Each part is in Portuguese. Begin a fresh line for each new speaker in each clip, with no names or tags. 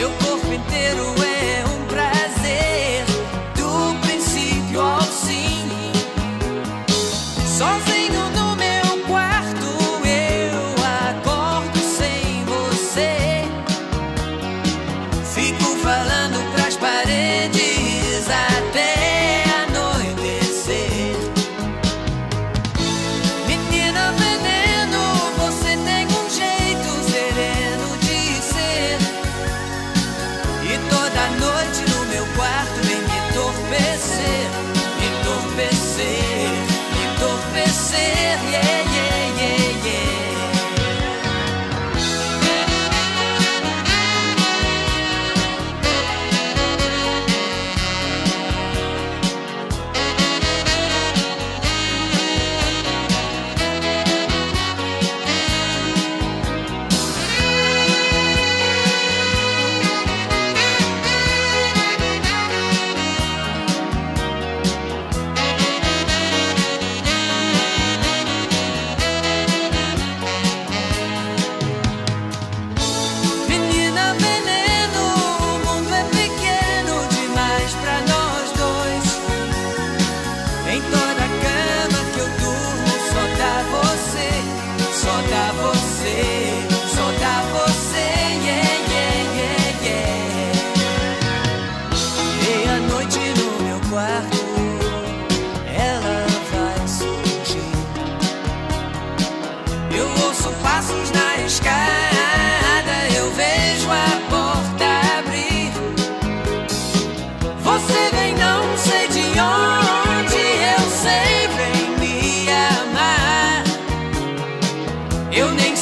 Seu corpo inteiro é um prédio.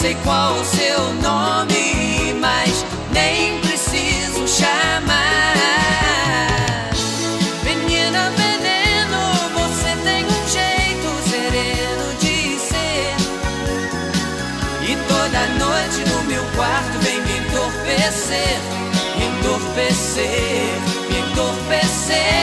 sei qual o seu nome, mas nem preciso chamar. Menina, veneno, você tem um jeito sereno de ser. E toda noite no meu quarto vem me entorpecer, me entorpecer, me entorpecer.